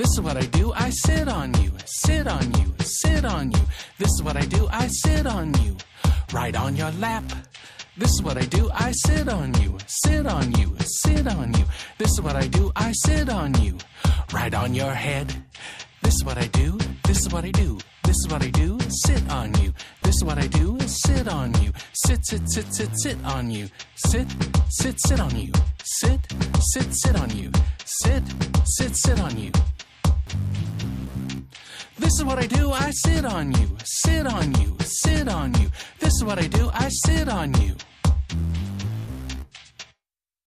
This is what I do. I sit on you, sit on you, sit on you. This is what I do. I sit on you, right on your lap. This is what I do. I sit on you, sit on you, sit on you. This is what I do. I sit on you, right on your head. This is what I do. This is what I do. This is what I do. Sit on you. This is what I do. Sit on you. Sit, sit, sit, sit, sit on you. Sit, sit, sit on you. Sit, sit, sit on you. Sit, sit, sit on you. This is what I do. I sit on you. Sit on you. Sit on you. This is what I do. I sit on you.